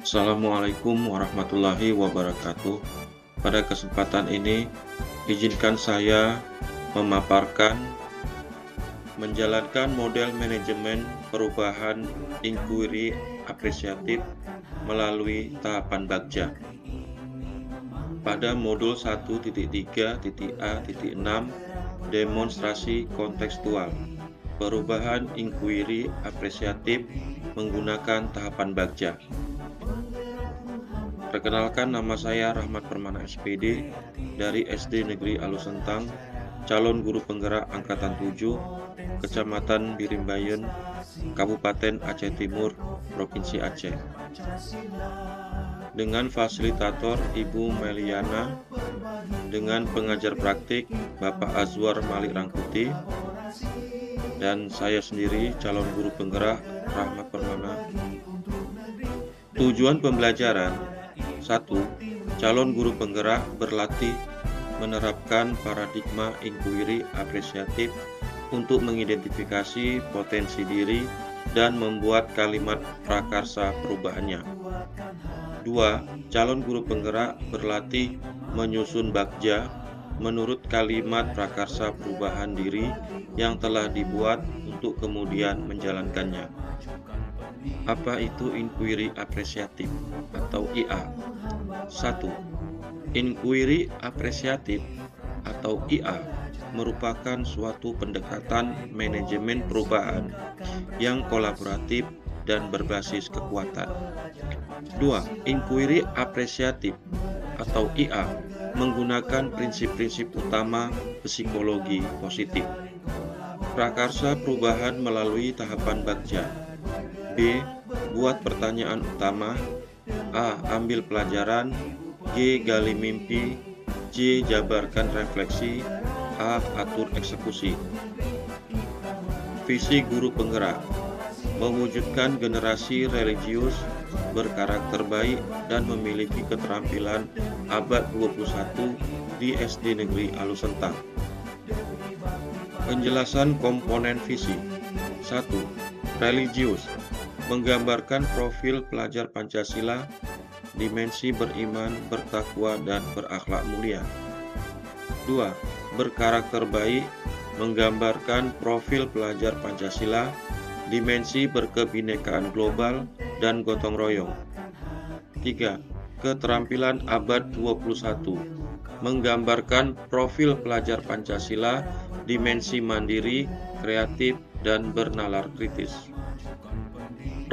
Assalamualaikum warahmatullahi wabarakatuh. Pada kesempatan ini, izinkan saya memaparkan menjalankan model manajemen perubahan inquiry apresiatif melalui tahapan Bagja. Pada modul 1.3.A.6 demonstrasi kontekstual perubahan inquiry apresiatif menggunakan tahapan Bagja. Perkenalkan nama saya Rahmat Permana SPD dari SD Negeri Alusentang, calon guru penggerak angkatan 7, Kecamatan Birimbayen, Kabupaten Aceh Timur, Provinsi Aceh. Dengan fasilitator Ibu Meliana, dengan pengajar praktik Bapak Azwar Malik Rangkuti, dan saya sendiri calon guru penggerak Rahmat Permana. Tujuan pembelajaran 1. Calon guru penggerak berlatih menerapkan paradigma inquiry apresiatif untuk mengidentifikasi potensi diri dan membuat kalimat prakarsa perubahannya. 2. Calon guru penggerak berlatih menyusun bakja menurut kalimat prakarsa perubahan diri yang telah dibuat untuk kemudian menjalankannya. Apa itu inquiry apresiatif atau IA? 1. Inquiry apresiatif atau IA merupakan suatu pendekatan manajemen perubahan yang kolaboratif dan berbasis kekuatan. 2. Inquiry apresiatif atau IA menggunakan prinsip-prinsip utama psikologi positif. Prakarsa perubahan melalui tahapan Bagja B. Buat pertanyaan utama A. Ambil pelajaran G. Gali mimpi C. Jabarkan refleksi A. Atur eksekusi Visi guru penggerak Mewujudkan generasi religius berkarakter baik dan memiliki keterampilan abad 21 di SD Negeri Alusentang. Penjelasan komponen visi 1. Religius menggambarkan profil pelajar Pancasila, dimensi beriman, bertakwa, dan berakhlak mulia. 2. Berkarakter baik menggambarkan profil pelajar Pancasila, dimensi berkebinekaan global, dan gotong royong. 3. Keterampilan abad 21 menggambarkan profil pelajar Pancasila, dimensi mandiri, kreatif, dan bernalar kritis.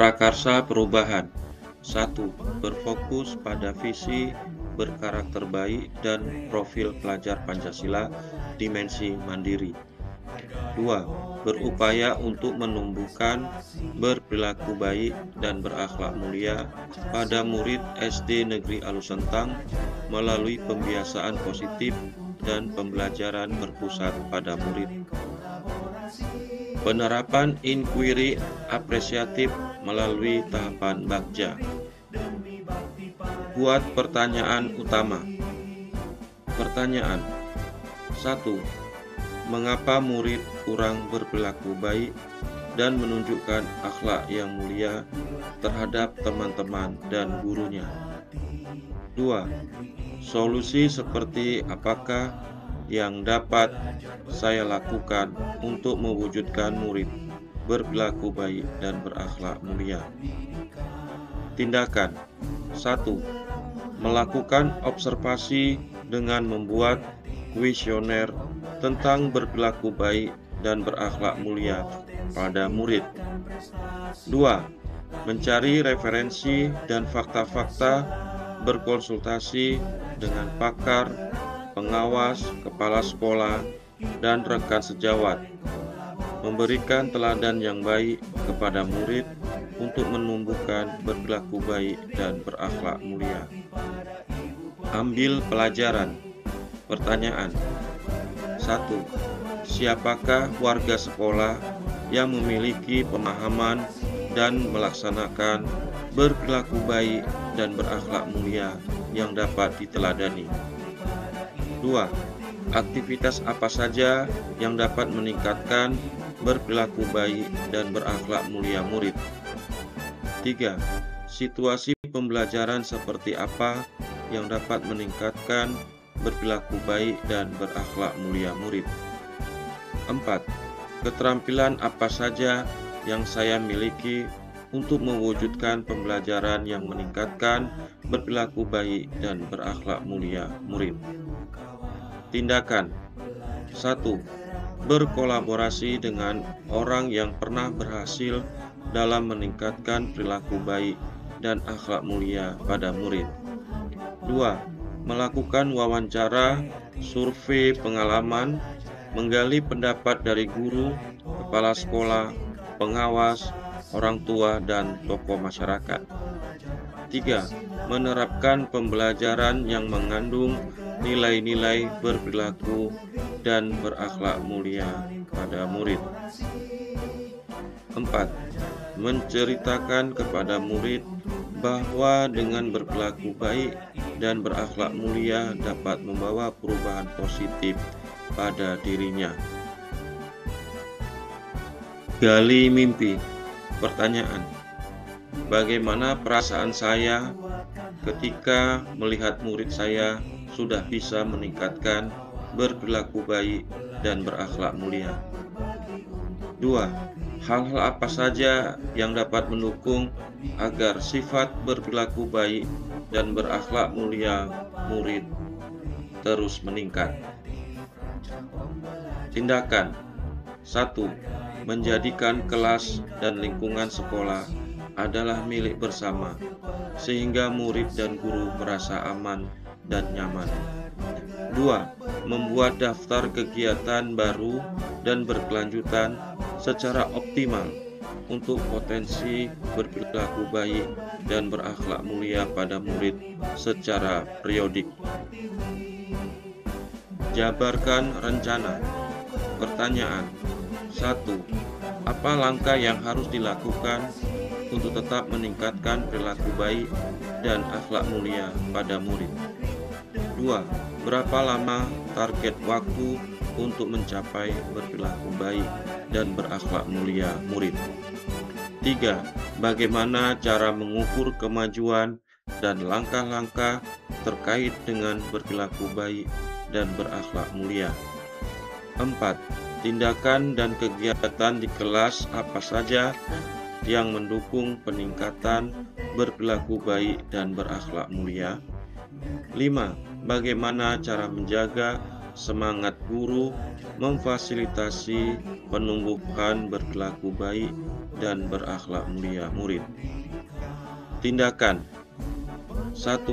Prakarsa perubahan 1. Berfokus pada visi berkarakter baik dan profil pelajar Pancasila dimensi mandiri 2. Berupaya untuk menumbuhkan berperilaku baik dan berakhlak mulia pada murid SD Negeri Alusentang melalui pembiasaan positif dan pembelajaran berpusat pada murid. Penerapan inquiry apresiatif melalui tahapan Bagja. Buat pertanyaan utama. Pertanyaan 1. Mengapa murid kurang berperilaku baik dan menunjukkan akhlak yang mulia terhadap teman-teman dan gurunya? 2. Solusi seperti apakah yang dapat saya lakukan untuk mewujudkan murid berperilaku baik dan berakhlak mulia. Tindakan 1. Melakukan observasi dengan membuat kuesioner tentang berperilaku baik dan berakhlak mulia pada murid. 2. Mencari referensi dan fakta-fakta berkonsultasi dengan pakar pengawas, kepala sekolah, dan rekan sejawat, memberikan teladan yang baik kepada murid untuk menumbuhkan berperilaku baik dan berakhlak mulia. Ambil pelajaran. Pertanyaan 1. Siapakah warga sekolah yang memiliki pemahaman dan melaksanakan berperilaku baik dan berakhlak mulia yang dapat diteladani? 2. Aktivitas apa saja yang dapat meningkatkan berperilaku baik dan berakhlak mulia murid? 3. situasi pembelajaran seperti apa yang dapat meningkatkan berperilaku baik dan berakhlak mulia murid. 4. Keterampilan apa saja yang saya miliki untuk mewujudkan pembelajaran yang meningkatkan berperilaku baik dan berakhlak mulia murid. Tindakan 1. Berkolaborasi dengan orang yang pernah berhasil dalam meningkatkan perilaku baik dan akhlak mulia pada murid. 2. Melakukan wawancara, survei pengalaman, menggali pendapat dari guru, kepala sekolah, pengawas, orang tua, dan tokoh masyarakat. 3. Menerapkan pembelajaran yang mengandung nilai-nilai berperilaku dan berakhlak mulia pada murid. 4. Menceritakan kepada murid bahwa dengan berperilaku baik dan berakhlak mulia dapat membawa perubahan positif pada dirinya. Gali mimpi Pertanyaan: Bagaimana perasaan saya ketika melihat murid saya sudah bisa meningkatkan berperilaku baik dan berakhlak mulia? 2. Hal-hal apa saja yang dapat mendukung agar sifat berperilaku baik dan berakhlak mulia murid terus meningkat? Tindakan 1 menjadikan kelas dan lingkungan sekolah adalah milik bersama, sehingga murid dan guru merasa aman dan nyaman. 2. Membuat daftar kegiatan baru dan berkelanjutan secara optimal untuk potensi berperilaku baik dan berakhlak mulia pada murid secara periodik. Jabarkan rencana. Pertanyaan: 1. Apa langkah yang harus dilakukan untuk tetap meningkatkan perilaku baik dan akhlak mulia pada murid? 2. Berapa lama target waktu untuk mencapai berperilaku baik dan berakhlak mulia murid? 3. Bagaimana cara mengukur kemajuan dan langkah-langkah terkait dengan berperilaku baik dan berakhlak mulia? 4 tindakan dan kegiatan di kelas apa saja yang mendukung peningkatan berperilaku baik dan berakhlak mulia. 5. Bagaimana cara menjaga semangat guru memfasilitasi penumbuhan berperilaku baik dan berakhlak mulia murid. Tindakan 1.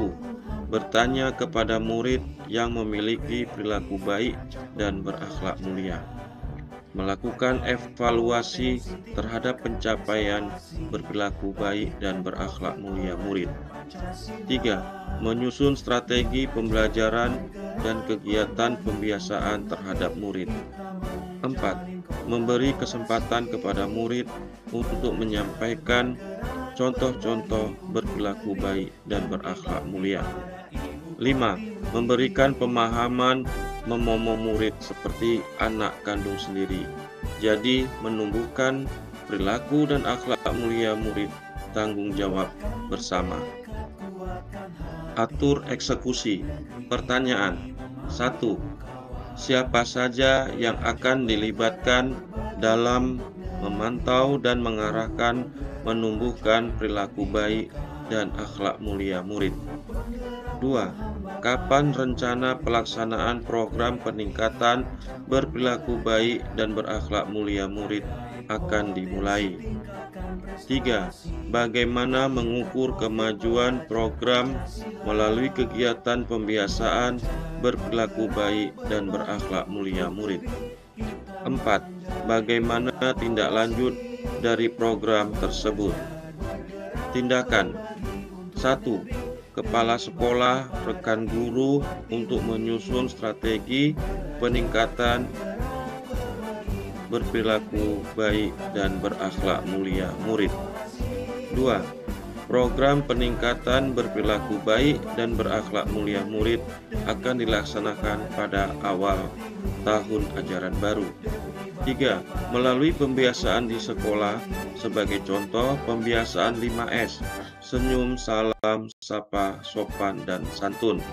Bertanya kepada murid yang memiliki perilaku baik dan berakhlak mulia melakukan evaluasi terhadap pencapaian berperilaku baik dan berakhlak mulia murid. 3. Menyusun strategi pembelajaran dan kegiatan pembiasaan terhadap murid. 4. Memberi kesempatan kepada murid untuk menyampaikan contoh-contoh berperilaku baik dan berakhlak mulia. 5. Memberikan pemahaman memomong murid seperti anak kandung sendiri. Jadi, menumbuhkan perilaku dan akhlak mulia murid tanggung jawab bersama. Atur eksekusi. Pertanyaan 1. Siapa saja yang akan dilibatkan dalam memantau dan mengarahkan menumbuhkan perilaku baik dan akhlak mulia murid? 2 Kapan rencana pelaksanaan program peningkatan berperilaku baik dan berakhlak mulia murid akan dimulai? 3. Bagaimana mengukur kemajuan program melalui kegiatan pembiasaan berperilaku baik dan berakhlak mulia murid? 4. Bagaimana tindak lanjut dari program tersebut? Tindakan 1 kepala sekolah, rekan guru untuk menyusun strategi peningkatan berperilaku baik dan berakhlak mulia murid. 2. Program peningkatan berperilaku baik dan berakhlak mulia murid akan dilaksanakan pada awal tahun ajaran baru. 3. Melalui pembiasaan di sekolah sebagai contoh pembiasaan 5S, senyum, salam, sapa, sopan, dan santun.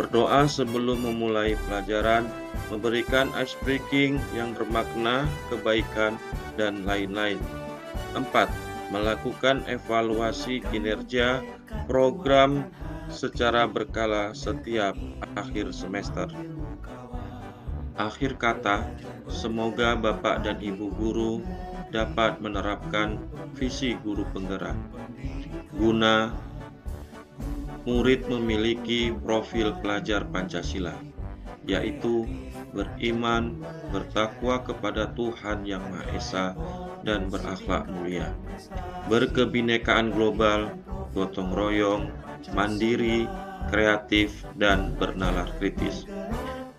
Berdoa sebelum memulai pelajaran, memberikan ice breaking yang bermakna, kebaikan, dan lain-lain. 4 melakukan evaluasi kinerja program secara berkala setiap akhir semester. Akhir kata, semoga Bapak dan Ibu guru dapat menerapkan visi guru penggerak guna murid memiliki profil pelajar Pancasila, yaitu beriman, bertakwa kepada Tuhan Yang Maha Esa, dan berakhlak mulia. Berkebinekaan global, gotong royong, mandiri, kreatif, dan bernalar kritis.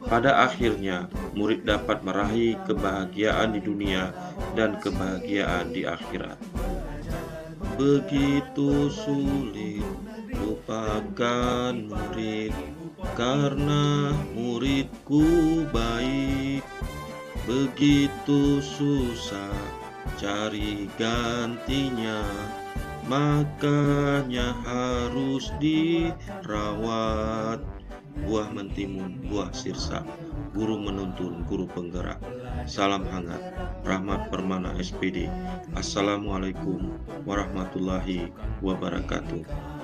Pada akhirnya, murid dapat meraih kebahagiaan di dunia dan kebahagiaan di akhirat. Begitu sulit lupakan murid karena muridku baik begitu susah cari gantinya makanya harus dirawat buah mentimun buah sirsa guru menuntun guru penggerak. Salam hangat rahmat permana SPD assalamualaikum warahmatullahi wabarakatuh